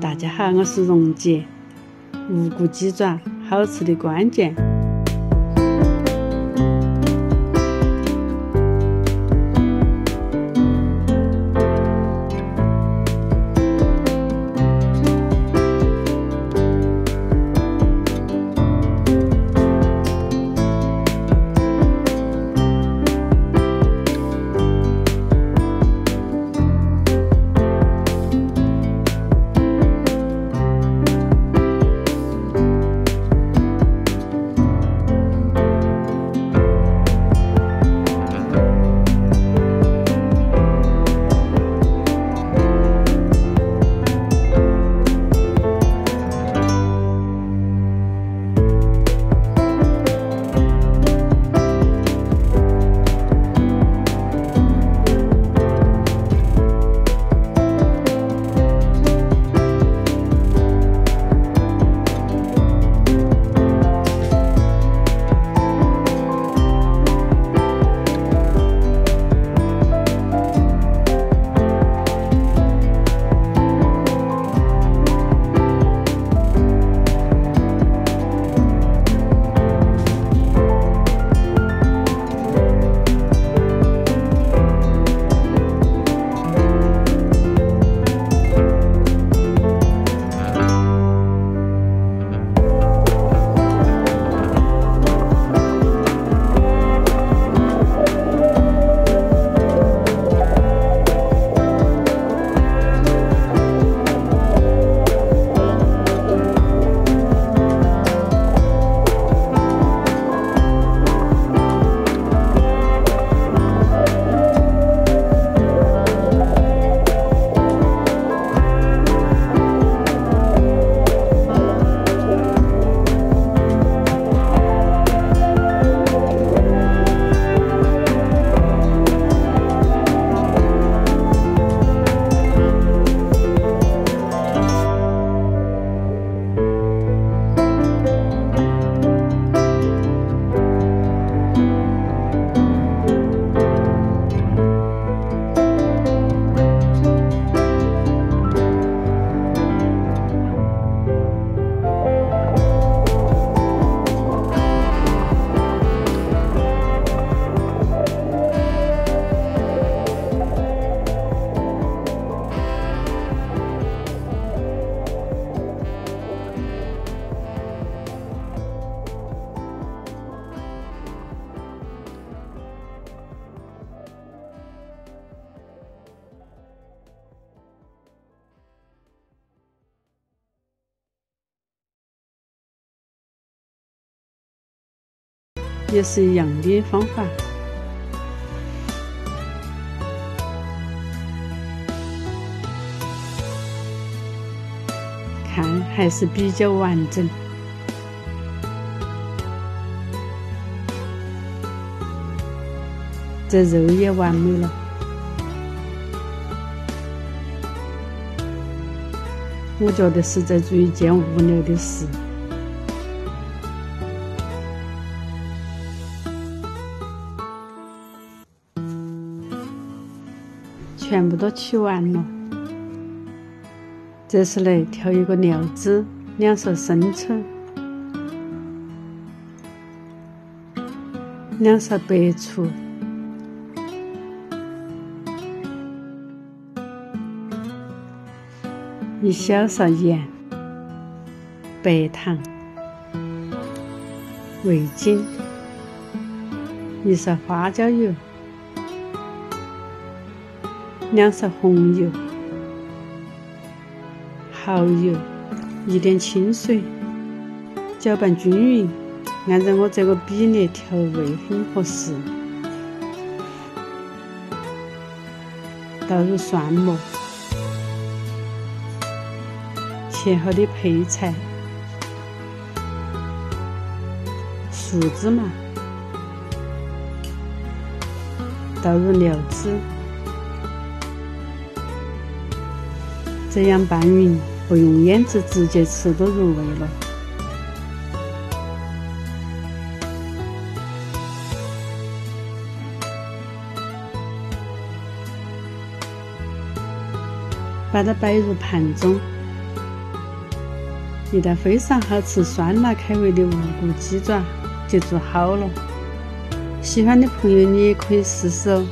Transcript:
大家好，我是蓉姐。无骨鸡爪，好吃的关键。也是一样的方法，看还是比较完整，这肉也完美了。我觉得是在做一件无聊的事。全部都取完了，这时来调一个料汁：两勺生抽，两勺白醋，一小勺盐，白糖，味精，一勺花椒油。两勺红油、蚝油，一点清水，搅拌均匀。按照我这个比例调味很合适。倒入蒜末，切好的配菜，熟芝麻，倒入料汁。这样拌匀，不用腌制，直接吃都入味了。把它摆入盘中，一道非常好吃、酸辣开胃的无骨鸡爪就做好了。喜欢的朋友，你也可以试试哦。